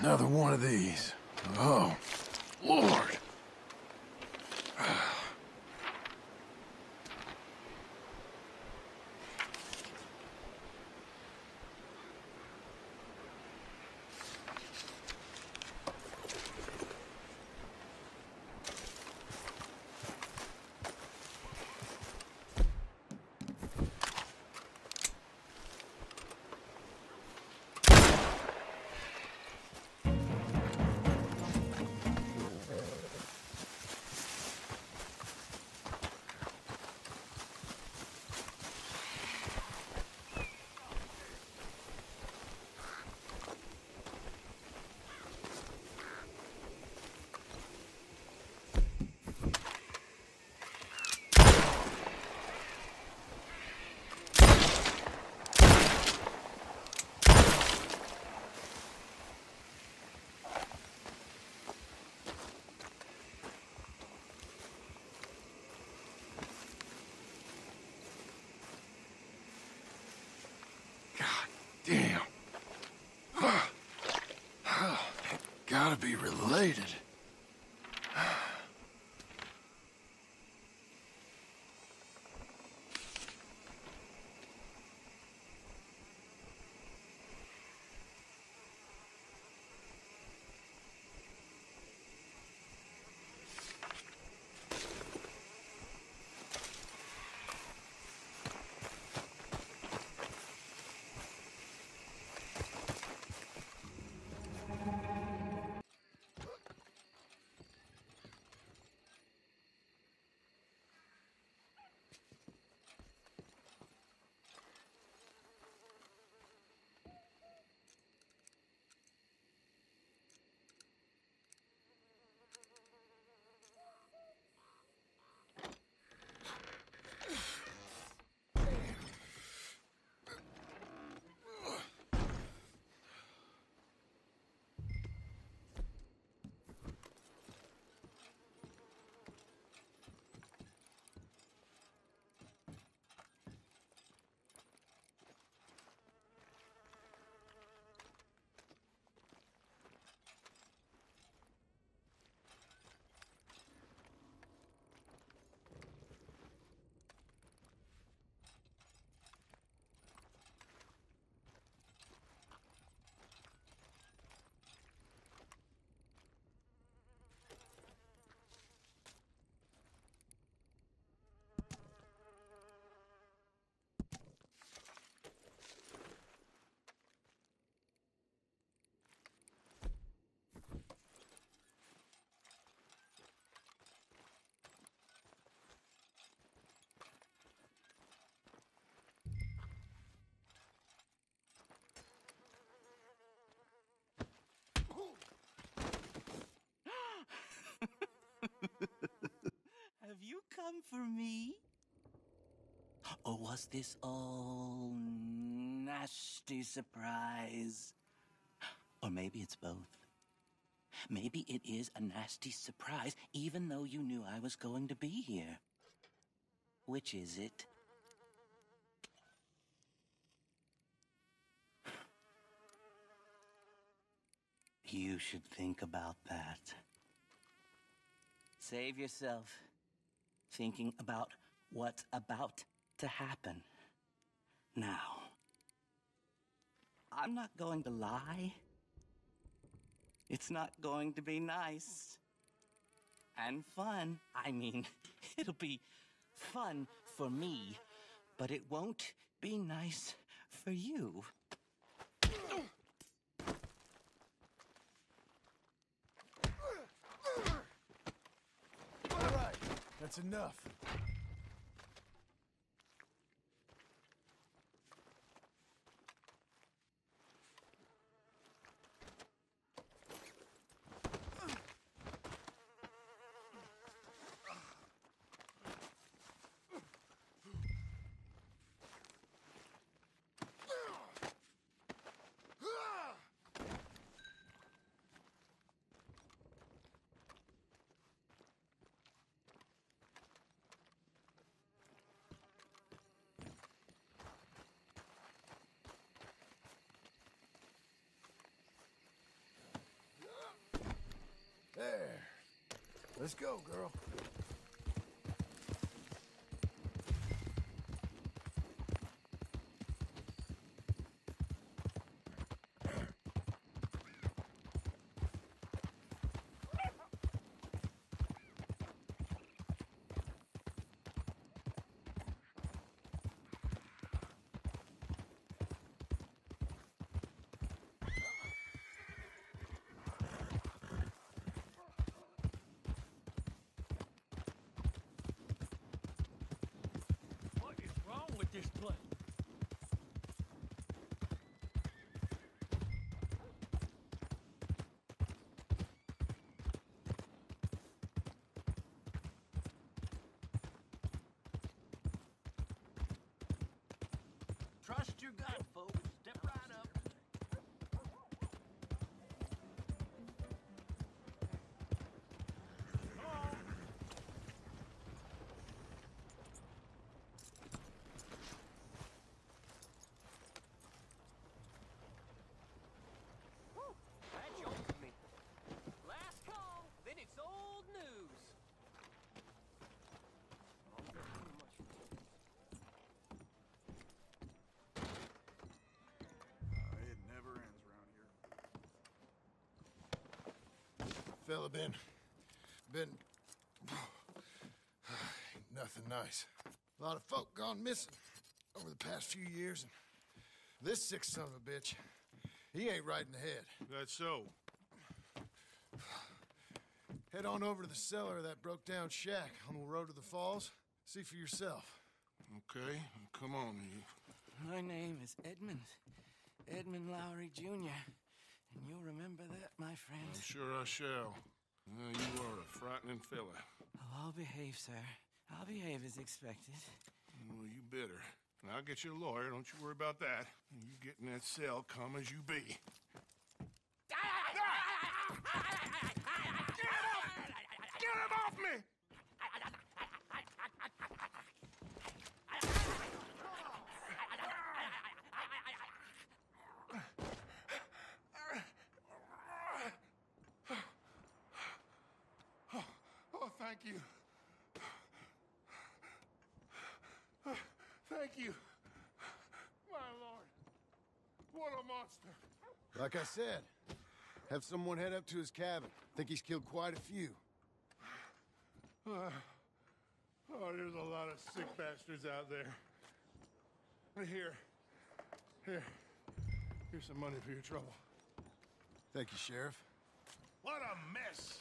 Another one of these. Oh, Lord. Come for me? Or was this all nasty surprise? Or maybe it's both. Maybe it is a nasty surprise, even though you knew I was going to be here. Which is it? You should think about that. Save yourself thinking about what's about to happen. Now, I'm not going to lie. It's not going to be nice and fun. I mean, it'll be fun for me, but it won't be nice for you. All right, that's enough. Let's go, girl. What is wrong with this place? Trust your gut, folks. Fella been... been... Nothing nice. A lot of folk gone missing over the past few years, and this sick son of a bitch, he ain't right in the head. That's so. Head on over to the cellar of that broke-down shack on the road to the falls. See for yourself. Okay, come on. You. My name is Edmund. Edmund Lowry Jr. And you'll remember that, my friend. I'm sure I shall. Uh, you are a frightening fella. Oh, I'll behave, sir. I'll behave as expected. Well, you better. And I'll get you a lawyer. Don't you worry about that. And you get in that cell, calm as you be. Get him off me! Oh, thank you. Thank you. My lord. What a monster. Like I said, have someone head up to his cabin. Think he's killed quite a few. Uh, oh, there's a lot of sick bastards out there. Here. Here. Here's some money for your trouble. Thank you, Sheriff. What a mess!